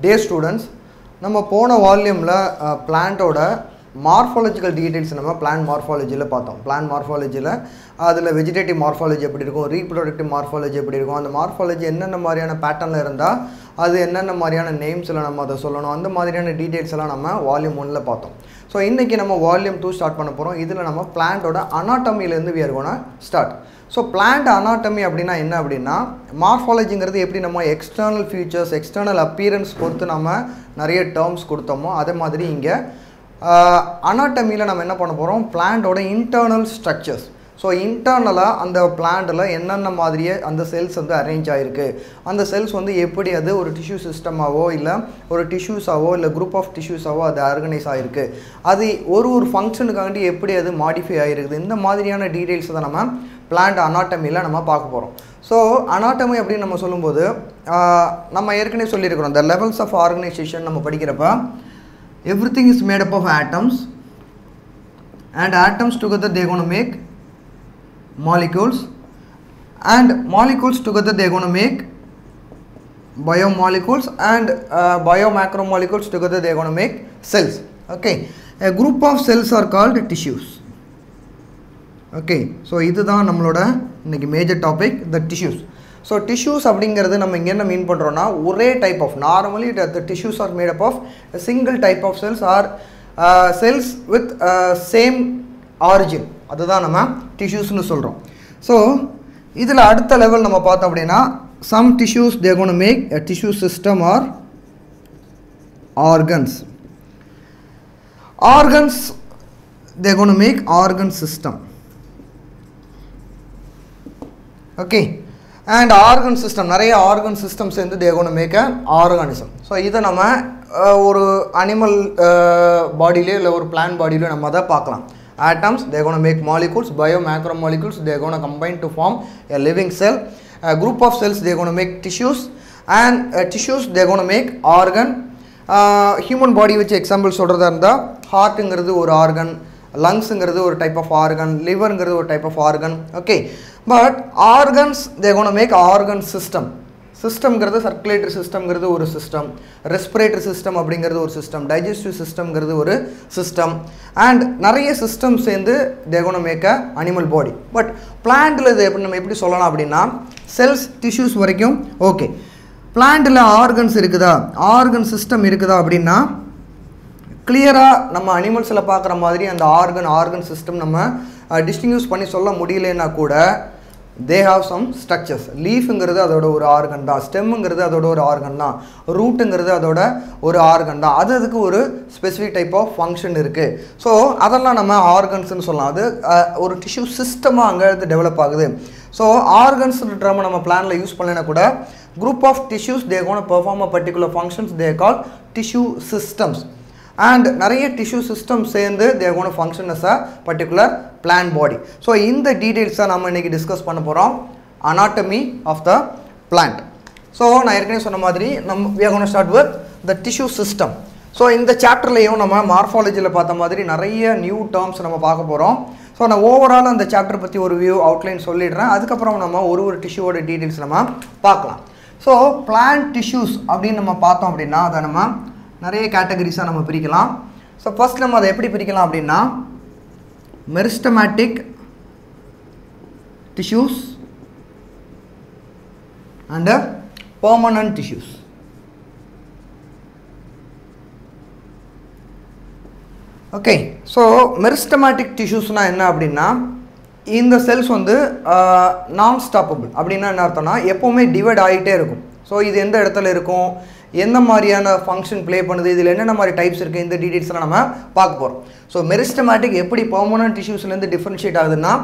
டே students நம்ம போன வால்யூமில் பிளான்ட்டோட மார்ஃபாலஜிக்கல் டீடைல்ஸ் நம்ம பிளான் மார்ஃபாலஜியில் பார்த்தோம். பிளான் மார்ஃபாலஜியில் அதில் வெஜிடேட்டிவ் மார்ஃபாலஜி எப்படி இருக்கும் ரீப்ரொடக்டிவ் மார்ஃபாலஜி எப்படி இருக்கும் அந்த மார்ஃபாலஜி என்னென்ன மாதிரியான பேட்டர்னில் இருந்தால் அது என்னென்ன மாதிரியான நேம்ஸில் நம்ம அதை சொல்லணும் அந்த மாதிரியான டீட்டெயில்ஸ் எல்லாம் நம்ம வால்யூம் ஒன்னில் பார்த்தோம். ஸோ இன்றைக்கி நம்ம வால்யூம் டூ ஸ்டார்ட் பண்ண போகிறோம் இதில் நம்ம பிளான்ட்டோட அனாட்டமிலேருந்து we're gonna start so plant anatomy அப்படின்னா என்ன அப்படின்னா மார்ஃபாலஜிங்கிறது எப்படி நம்ம எக்ஸ்டர்னல் ஃபியூச்சர்ஸ் எக்ஸ்டர்னல் அப்பியரன்ஸ் பொறுத்து நம்ம நிறைய டேர்ம்ஸ் கொடுத்தோமோ அதே மாதிரி இங்கே அனாட்டமியில் நம்ம என்ன பண்ண போகிறோம் பிளான்ட்டோட இன்டர்னல் ஸ்ட்ரக்சர்ஸ் ஸோ இன்டர்னலாக அந்த பிளான்ட்டில் என்னென்ன மாதிரியே அந்த செல்ஸ் வந்து அரேஞ்ச் ஆகிருக்கு அந்த செல்ஸ் வந்து எப்படி அது ஒரு டிஷ்யூ சிஸ்டமாகவோ இல்லை ஒரு டிஷ்யூஸாவோ இல்லை குரூப் ஆஃப் டிஷ்யூஸாவோ அது ஆர்கனைஸ் ஆகிருக்கு அது ஒரு ஒரு ஃபங்க்ஷனுக்காண்டி எப்படி அது மாடிஃபை ஆகிருக்குது இந்த மாதிரியான டீட்டெயில்ஸ் தான் நம்ம பிளான்ட் அனாட்டமியில் நம்ம பார்க்க போகிறோம் ஸோ அனாட்டமி அப்படின்னு நம்ம சொல்லும்போது நம்ம ஏற்கனவே சொல்லியிருக்கிறோம். இந்த லெவல்ஸ் ஆஃப் ஆர்கனைசேஷன் நம்ம படிக்கிறப்ப everything is made up of atoms and atoms together they're going to make molecules and molecules together they're going to make biomolecules and uh, biomacromolecules together they're going to make cells okay a group of cells are called tissues okay so இதுதான் நம்மளோட இன்னைக்கு major topic the tissues So tissues அப்படிங்கிறது நம்ம இங்கே என்ன mean பண்ணுறோன்னா ஒரே type of normally the tissues are made of single type of cells or cells with same origin அதுதான் நம்ம டிஷ்யூஸ்னு சொல்கிறோம் ஸோ இதில் அடுத்த லெவல் நம்ம பார்த்தோம் அப்படின்னா some tissues they gonna make a tissue system or organs organs they gonna make organ system okay and organ system நிறைய organ system சேர்ந்து தேகோன மேக் ஆர்கானிசம் ஸோ இதை நம்ம ஒரு அனிமல் பாடியிலே இல்லை ஒரு பிளான் பாடியிலே நம்ம அதை பார்க்கலாம். Atoms they gonna make molecules bio macro molecules they gonna combine to form a living cell group of cells they gonna make tissues and tissues they gonna make organ human body வச்சு example சொல்கிறதா இருந்தால் ஹார்ட்டுங்கிறது ஒரு organ லங்ஸுங்கிறது ஒரு type of organ லிவருங்கிறது ஒரு type of organ okay but organs they gonna make organ system சிஸ்டம்ங்கிறது circulatory சிஸ்டம்ங்கிறது ஒரு system respiratory system அப்படிங்கிறது ஒரு சிஸ்டம் டைஜஸ்டிவ் சிஸ்டம்ங்கிறது ஒரு சிஸ்டம் அண்ட் நிறைய சிஸ்டம் சேர்ந்து they gonna make a animal body but பிளான்ட்டில் இது எப்படி நம்ம எப்படி சொல்லலாம் அப்படின்னா செல்ஸ் டிஷ்யூஸ் வரைக்கும் ஓகே பிளான்ட்டில் ஆர்கன்ஸ் இருக்குதா? ஆர்கன் சிஸ்டம் இருக்குதா அப்படின்னா கிளியராக நம்ம அனிமல்ஸில் பார்க்குற மாதிரி அந்த ஆர்கன் ஆர்கன் சிஸ்டம் நம்ம டிஸ்டிங்யூஸ் பண்ணி சொல்ல முடியலன்னா கூட தே ஹாவ் சம் ஸ்ட்ரக்சர்ஸ் லீஃபுங்கிறது அதோட ஒரு ஆர்கன் தான். ஸ்டெம்முங்கிறது அதோட ஒரு ஆர்கன் தான். ரூட்டுங்கிறது அதோட ஒரு ஆர்கன் தான். அது அதுக்கு ஒரு ஸ்பெசிஃபிக் டைப் ஆஃப் ஃபங்க்ஷன் இருக்குது ஸோ அதெல்லாம் நம்ம ஆர்கன்ஸ்னு சொல்லலாம். அது ஒரு டிஷ்யூ சிஸ்டமாக அங்கே இருந்து டெவலப் ஆகுது. ஸோ ஆர்கன்ஸ் நம்ம பிளானில் யூஸ் பண்ணலைன்னா கூட group of tissues they gonna perform a particular functions they call tissue systems and நிறைய டிஷ்யூ சிஸ்டம் சேர்ந்து they're gonna function as a particular plant body so இந்த டீட்டெயில்ஸ் தான் நம்ம இன்றைக்கி டிஸ்கஸ் பண்ண போகிறோம் anatomy of the plant so நான் ஏற்கனவே சொன்ன மாதிரி நம்ம we are gonna start with the tissue system so இந்த சாப்டர்லேயும் நம்ம மார்ஃபாலஜியில் பார்த்த மாதிரி நிறைய நியூ டேர்ம்ஸ் நம்ம பார்க்க போகிறோம் ஸோ நான் ஓவரால் அந்த சாப்டர் பற்றி ஒரு வியூ அவுட்லைன் சொல்லிடுறேன். அதுக்கப்புறம் நம்ம ஒரு ஒரு டிஷ்யூவோட டீட்டெயில்ஸ் நம்ம பார்க்கலாம். ஸோ பிளான்ட் டிஷ்யூஸ் அப்படின்னு நம்ம பார்த்தோம் அப்படின்னா அதை நம்ம நிறைய கேட்டகரிஸாக நம்ம பிரிக்கலாம். ஸோ ஃபஸ்ட் நம்ம அதை எப்படி பிரிக்கலாம் அப்படின்னா meristematic tissues and permanent tissues okay so meristematic டிஷ்யூஸ்னால் என்ன அப்படின்னா இந்த செல்ஸ் வந்து uh, நான் ஸ்டாப்பபிள் அப்படின்னா என்ன அர்த்தம்னா எப்போவுமே டிவைட் ஆகிட்டே இருக்கும். ஸோ இது எந்த இடத்துல இருக்கும்? எந்த மாதிரியான ஃபங்க்ஷன் ப்ளே பண்ணுது? இதில் என்னென்ன மாதிரி டைப்ஸ் இருக்குது இந்த டீட்டெயில்ஸ்லாம் நம்ம பார்க்க போகிறோம் ஸோ மெரிஸ்டமேட்டிக் எப்படி பர்மனன்ட் டிஷ்யூஸ்லேருந்து டிஃப்ரென்ஷியேட் ஆகுதுன்னா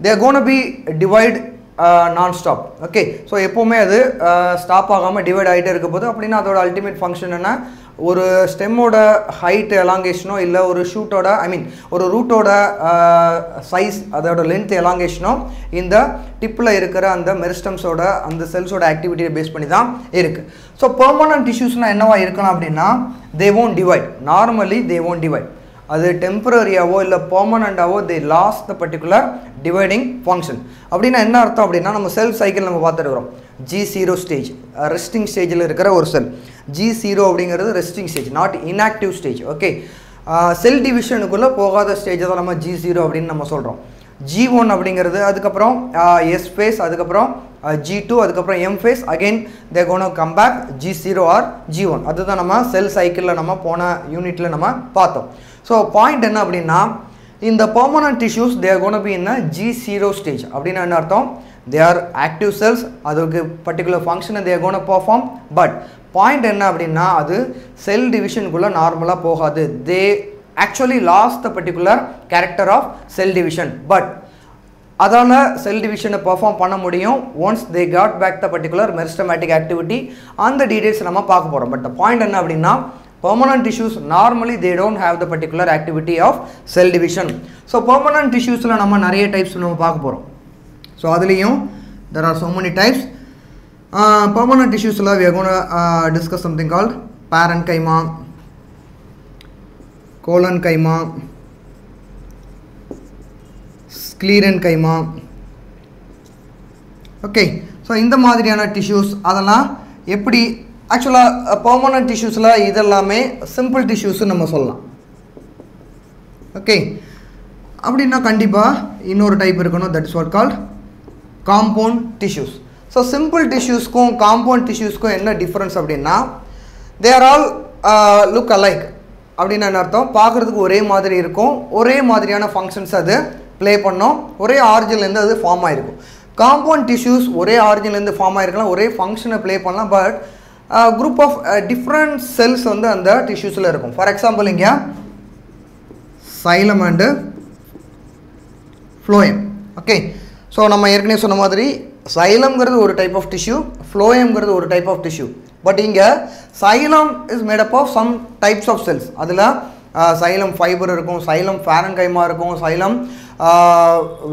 they gonna be divide non stop okay so எப்போவுமே அது uh, ஸ்டாப் ஆகாமல் டிவைட் ஆகிட்டே இருக்க போது அப்படின்னா அதோட அல்டிமேட் ஃபங்க்ஷன் என்ன ஒரு ஸ்டெம்மோட ஹைட் எலாங்கேஷனோ இல்லை ஒரு ஷூட்டோட ஐ மீன் ஒரு ரூட்டோட சைஸ் அதோட லென்த் எலாங்கேஷனோ இந்த டிப்பில் இருக்கிற அந்த மெரிஸ்டம்ஸோட அந்த செல்ஸோட ஆக்டிவிட்டியை பேஸ் பண்ணி தான் இருக்குது ஸோ பெர்மனன்ட் டிஷ்யூஸ்னால் என்னவா இருக்கலாம் அப்படின்னா they won't divide normally they won't divide அது டெம்பரரியாவோ இல்லை பெர்மனண்ட்டாவோ they lost the particular dividing function அப்படின்னா என்ன அர்த்தம் அப்படின்னா நம்ம செல் சைக்கிள் நம்ம பார்த்துருக்குறோம் ஜி ஜீரோ ஸ்டேஜ் ரெஸ்டிங் ஸ்டேஜில் இருக்கிற ஒரு செல் ஜி ஜீரோ அப்படிங்கிறது resting stage not inactive stage okay cell டிவிஷனுக்குள்ளே போகாத ஸ்டேஜை தான் நம்ம ஜி ஜீரோ அப்படின்னு நம்ம சொல்கிறோம் ஜி ஒன் அப்படிங்கிறது அதுக்கப்புறம் எஸ் ஃபேஸ் அதுக்கப்புறம் ஜி டூ அதுக்கப்புறம் M phase again they gonna come back G zero or G one அதுதான் நம்ம செல் சைக்கிளில் நம்ம போன யூனிட்டில் நம்ம பார்த்தோம். ஸோ பாயிண்ட் என்ன அப்படின்னா இந்த permanent tissues they gonna be in G zero stage அப்படின்னு என்ன அர்த்தம்? தே ஆர் ஆக்டிவ் செல்ஸ் அதுக்கு பர்டிகுலர் ஃபங்க்ஷனை they gonna perform but point என்ன அப்படின்னா அது செல் டிவிஷனுக்குள்ளே நார்மலாக போகாது. They actually lost the particular character of cell division but அதால் செல் டிவிஷனை பர்ஃபார்ம் பண்ண முடியும் once they got back the particular meristematic activity அந்த டீடைல்ஸ் நம்ம பார்க்க போகிறோம் பட் பாயிண்ட் என்ன அப்படின்னா permanent tissues normally they don't have the particular activity of cell division so permanent டிஷ்யூஸில் நம்ம நிறைய டைப்ஸ் நம்ம பார்க்க போகிறோம் ஸோ அதுலேயும் there are so many types uh, இஷ்யூஸில் tissuesல discuss something going parenchyma collenchyma called கைமா ஓகே ஸோ இந்த மாதிரியான டிஷ்யூஸ் அதெல்லாம் எப்படி ஆக்சுவலாக பெர்மனன்ட் டிஷ்யூஸில் இதெல்லாமே சிம்பிள் டிஷ்யூஸ்னு நம்ம சொல்லலாம். ஓகே அப்படின்னா கண்டிப்பாக இன்னொரு டைப் இருக்கணும் that is what called compound tissues so simple டிஷ்யூஸ்க்கும் compound டிஷ்யூஸ்க்கும் என்ன டிஃப்ரென்ஸ் அப்படின்னா they are all look alike அப்படின்னு என்ன அர்த்தம்? பார்க்குறதுக்கு ஒரே மாதிரி இருக்கும். ஒரே மாதிரியான ஃபங்க்ஷன்ஸ் அது ப்ளே பண்ணோம். ஒரே ஆரிஜின்லேருந்து அது ஃபார்ம் ஆகிருக்கும் காம்பவுண்ட் டிஷ்யூஸ் ஒரே ஆரிஜின்லேருந்து ஃபார்ம் ஆகிருக்கலாம் ஒரே ஃபங்க்ஷனை ப்ளே பண்ணலாம். But group of different cells வந்து அந்த டிஷ்யூஸில் இருக்கும். ஃபார் எக்ஸாம்பிள் இங்கே xylem and phloem okay so நம்ம ஏற்கனவே சொன்ன மாதிரி சைலம்ங்கிறது ஒரு டைப் ஆஃப் டிஷ்யூ ஃப்ளோயம்ங்கிறது ஒரு டைப் ஆஃப் டிஷ்யூ பட் இங்கே xylem is made up of some types of cells அதில் சைலம் ஃபைபர் இருக்கும் சைலம் ஃபேரங்கைமா இருக்கும் சைலம்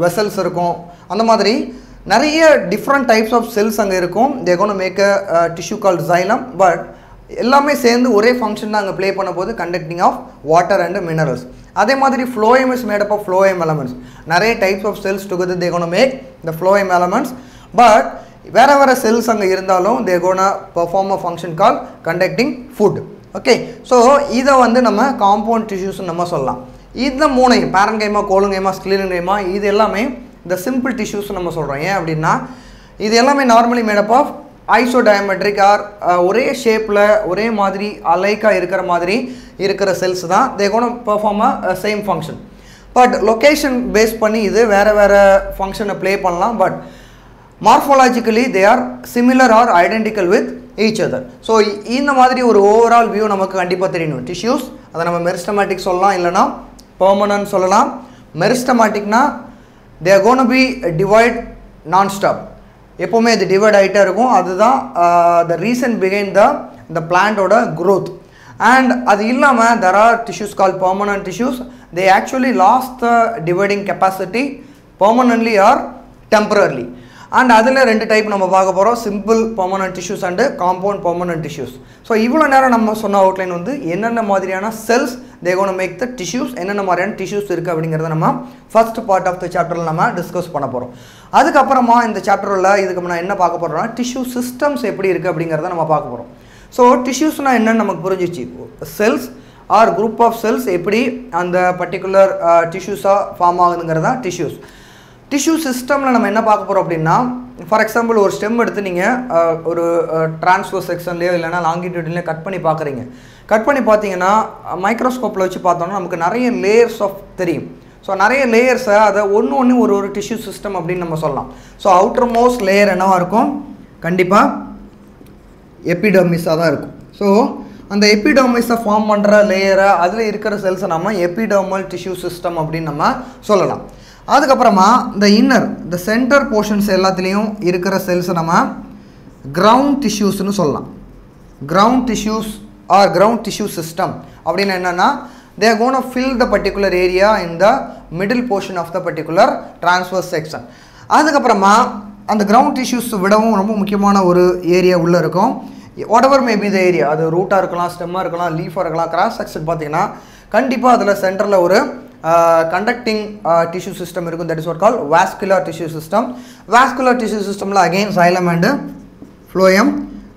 வெசல்ஸ் இருக்கும். அந்த மாதிரி நிறைய டிஃப்ரெண்ட் டைப்ஸ் ஆஃப் செல்ஸ் அங்கே இருக்கும். They gonna make a tissue called xylem but எல்லாமே சேர்ந்து ஒரே ஃபங்க்ஷன் தான் அங்கே ப்ளே பண்ண போது conducting of water and minerals அதே மாதிரி phloem is made up of phloem elements நிறைய types of cells together they gonna make the phloem elements but வேறு வேறு செல்ஸ் அங்கே இருந்தாலும் they gonna perform a function call conducting food okay so இதை வந்து நம்ம காம்பவுண்ட் டிஷ்யூஸ்னு நம்ம சொல்லலாம். இந்த மூணையும் பேரன்கைமா கோலுங்கைமா ஸ்கிலின்கைமா இது எல்லாமே இந்த சிம்பிள் டிஷ்யூஸ் நம்ம சொல்கிறோம் ஏன் அப்படின்னா இது எல்லாமே normally made up of isodiametric or ஒரே ஷேப்பில் ஒரே மாதிரி அலைக்காக இருக்கிற மாதிரி இருக்கிற செல்ஸ் தான் they gonna perform a same function but location base பண்ணி இது வேறு வேறு ஃபங்க்ஷனை ப்ளே பண்ணலாம். But morphologically they are similar or identical with each other so இந்த மாதிரி ஒரு ஓவரால் வியூ நமக்கு கண்டிப்பாக தெரியணும். டிஷ்யூஸ் அதை நம்ம மெரிஸ்டமேட்டிக் சொல்லலாம் இல்லைனா பெர்மனன்ட் சொல்லலாம். மெரிஸ்டமேட்டிக்னா they gonna be divide non stop எப்போவுமே இது டிவைட் ஆகிட்டே இருக்கும். அதுதான் த ரீசன் பிகைண்ட் த இந்த பிளான்ட்டோட க்ரோத் அண்ட் அது இல்லாமல் there are tissues call permanent tissues they actually lost the dividing capacity permanently or temporarily and அதில் ரெண்டு டைப் நம்ம பார்க்க போகிறோம் simple permanent tissues and compound permanent tissues so இவ்வளோ நேரம் நம்ம சொன்ன அவுட்லைன் வந்து என்னென்ன மாதிரியான cells they gonna make the tissues என்னென்ன மாதிரியான டிஷ்யூஸ் இருக்குது அப்படிங்கிறத நம்ம ஃபர்ஸ்ட் பார்ட் ஆஃப் த சாப்டரில் நம்ம டிஸ்கஸ் பண்ண போகிறோம் அதுக்கப்புறமா இந்த சாப்டரில் இதுக்கு நான் என்ன பார்க்க போகிறோம்னா டிஷ்யூ சிஸ்டம்ஸ் எப்படி இருக்குது அப்படிங்கிறத நம்ம பார்க்க போகிறோம் ஸோ டிஷ்யூஸ்னால் என்னென்னு நமக்கு புரிஞ்சிச்சு. Cells or group of cells எப்படி அந்த பர்டிகுலர் டிஷ்யூஸாக ஃபார்ம் ஆகுதுங்கிறதா டிஷ்யூஸ் டிஷ்யூ சிஸ்டமில் நம்ம என்ன பார்க்க போகிறோம் அப்படின்னா ஃபார் எக்ஸாம்பிள் ஒரு ஸ்டெம் எடுத்து நீங்கள் ஒரு டிரான்ஸ்ஃபர் செக்ஷன்லேயோ இல்லைனா லாங்கிடியூட்லேயோ கட் பண்ணி பார்க்குறீங்க. கட் பண்ணி பார்த்தீங்கன்னா மைக்ரோஸ்கோப்பில் வச்சு பார்த்தோம்னா நமக்கு நிறைய லேயர்ஸ் ஆஃப் தெரியும். ஸோ நிறைய லேயர்ஸை அதை ஒன்று ஒன்று ஒரு ஒரு டிஷ்யூ சிஸ்டம் அப்படின்னு நம்ம சொல்லலாம். ஸோ அவுட்டர் மோஸ்ட் லேயர் என்னவாக இருக்கும்? கண்டிப்பாக எபிடர்மிஸாக தான் இருக்கும். ஸோ அந்த எபிடர்மிஸை ஃபார்ம் பண்ணுற லேயரை அதில் இருக்கிற செல்ஸை நம்ம எபிடர்மல் டிஷ்யூ சிஸ்டம் அப்படின்னு நம்ம சொல்லலாம். அதுக்கப்புறமா இந்த இன்னர் இந்த சென்டர் போர்ஷன்ஸ் எல்லாத்துலேயும் இருக்கிற செல்ஸை நம்ம கிரவுண்ட் டிஷ்யூஸ்னு சொல்லலாம். Ground tissues or ground tissue system அப்படின்னு என்னென்னா they gonna fill the particular area in the middle portion of the particular transfer section அதுக்கப்புறமா அந்த கிரவுண்ட் டிஷ்யூஸ் விடவும் ரொம்ப முக்கியமான ஒரு ஏரியா உள்ளே இருக்கும். Whatever maybe the area அது ரூட்டாக இருக்கலாம் ஸ்டெம்மாக இருக்கலாம் லீஃபாக இருக்கலாம் கிராஸ் செக்ஷன் பார்த்தீங்கன்னா கண்டிப்பாக அதில் சென்டரில் ஒரு கண்டக்டிங் டிஷ்யூ சிஸ்டம் இருக்கும். That is what call vascular tissue system vascular tissue சிஸ்டமில் அகெயின் சைலம் அண்டு ஃப்ளோயம்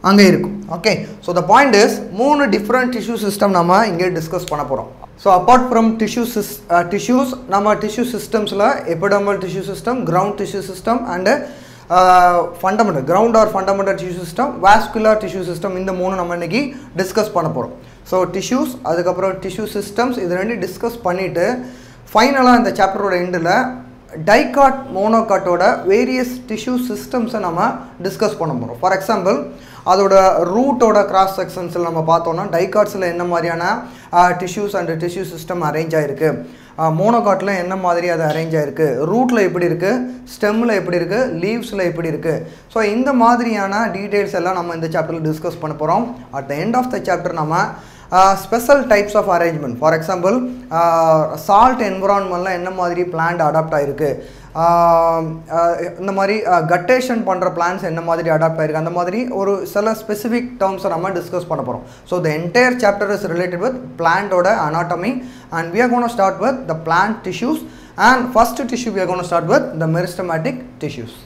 அங்கே இருக்கும். Okay so the point is மூணு டிஃப்ரெண்ட் டிஷ்யூ சிஸ்டம் நம்ம இங்கே டிஸ்கஸ் பண்ண போகிறோம் ஸோ அப்பார்ட் ஃப்ரம் டிஷ்யூ சிஸ் டிஷ்யூஸ் நம்ம tissue சிஸ்டம்ஸில் epidermal tissue system ground tissue system and fundamental ground or fundamental tissue system vascular tissue system இந்த மூணு நம்ம இன்றைக்கி டிஸ்கஸ் பண்ண போகிறோம் ஸோ டிஷ்யூஸ் அதுக்கப்புறம் டிஷ்யூ சிஸ்டம்ஸ் இது ரெண்டு டிஸ்கஸ் பண்ணிவிட்டு ஃபைனலாக இந்த சாப்டரோட எண்டில் டைகாட் மோனோகாட்டோட வேரியஸ் டிஷ்யூ சிஸ்டம்ஸை நம்ம டிஸ்கஸ் பண்ண போகிறோம் ஃபார் எக்ஸாம்பிள் அதோட ரூட்டோட கிராஸ் செக்ஷன்ஸில் நம்ம பார்த்தோன்னா டைகாட்ஸில் என்ன மாதிரியான tissues and tissue system arrange ஆகிருக்கு மோனோகாட்டில் என்ன மாதிரி அது அரேஞ்ச் ஆகிருக்கு ரூட்டில் எப்படி இருக்குது ஸ்டெம்மில் எப்படி இருக்குது லீவ்ஸில் எப்படி இருக்குது ஸோ இந்த மாதிரியான டீட்டெயில்ஸ் எல்லாம் நம்ம இந்த சாப்டரில் டிஸ்கஸ் பண்ண போகிறோம் at the end of the chapter நம்ம special types of arrangement for example salt என்விரான்மெண்ட்லாம் என்ன மாதிரி பிளான்ட் அடாப்ட் ஆகிருக்கு இந்த மாதிரி கட்டேஷன் பண்ணுற பிளான்ஸ் என்ன மாதிரி அடாப்ட் ஆகிருக்கு அந்த மாதிரி ஒரு சில ஸ்பெசிஃபிக் டேர்ம்ஸை நம்ம டிஸ்கஸ் பண்ண போகிறோம் so the entire chapter is related with பிளான்ட்டோட anatomy and we are gonna start with the plant tissues and first tissue we are gonna start with the meristematic tissues